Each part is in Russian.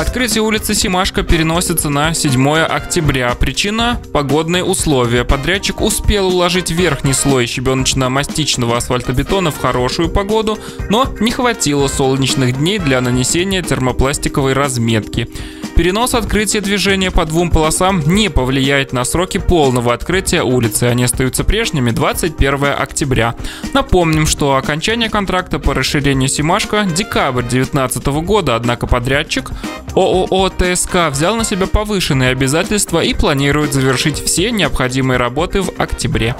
Открытие улицы Симашка переносится на 7 октября. Причина – погодные условия. Подрядчик успел уложить верхний слой щебеночно-мастичного асфальтобетона в хорошую погоду, но не хватило солнечных дней для нанесения термопластиковой разметки. Перенос открытия движения по двум полосам не повлияет на сроки полного открытия улицы. Они остаются прежними 21 октября. Напомним, что окончание контракта по расширению Симашка – декабрь 2019 года, однако подрядчик ООО «ТСК» взял на себя повышенные обязательства и планирует завершить все необходимые работы в октябре.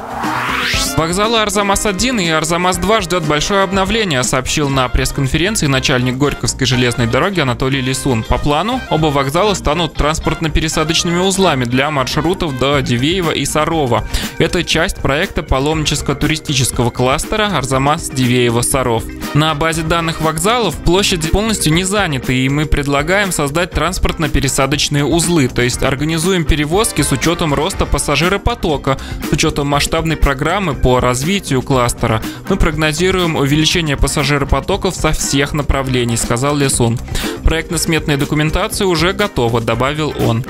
Вокзалы Арзамас-1 и Арзамас-2 ждет большое обновление, сообщил на пресс-конференции начальник Горьковской железной дороги Анатолий Лисун. По плану, оба вокзала станут транспортно-пересадочными узлами для маршрутов до Дивеева и Сарова. Это часть проекта паломническо-туристического кластера Арзамас-Дивеево-Саров. На базе данных вокзалов площади полностью не заняты, и мы предлагаем создать транспортно-пересадочные узлы, то есть организуем перевозки с учетом роста пассажиропотока, с учетом масштабной программы по развитию кластера. Мы прогнозируем увеличение пассажиропотоков со всех направлений, сказал Лесун. Проектно-сметная документация уже готова, добавил он.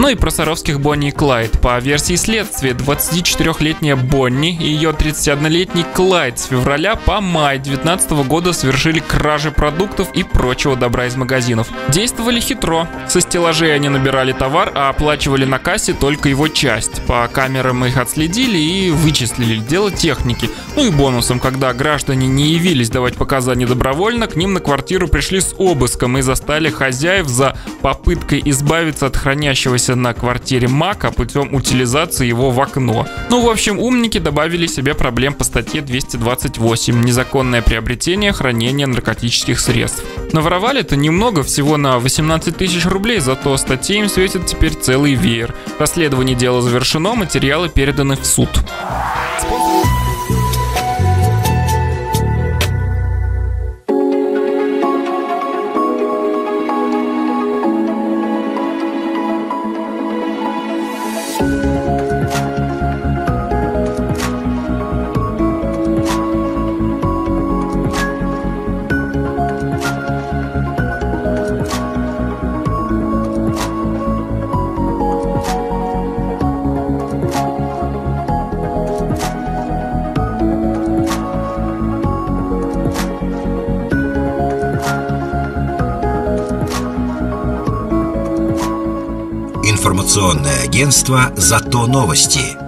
Ну и про саровских Бонни и Клайд. По версии следствия, 24-летняя Бонни и ее 31-летний Клайд с февраля по май 2019 года совершили кражи продуктов и прочего добра из магазинов. Действовали хитро. Со стеллажей они набирали товар, а оплачивали на кассе только его часть. По камерам их отследили и вычислили. Дело техники. Ну и бонусом, когда граждане не явились давать показания добровольно, к ним на квартиру пришли с обыском и застали хозяев за попыткой избавиться от хранящегося на квартире Мака путем утилизации его в окно. Ну, в общем, умники добавили себе проблем по статье 228 «Незаконное приобретение, хранение наркотических средств». Наворовали-то немного, всего на 18 тысяч рублей, зато статье им светит теперь целый веер. Расследование дела завершено, материалы переданы в суд. Информационное агентство «Зато новости»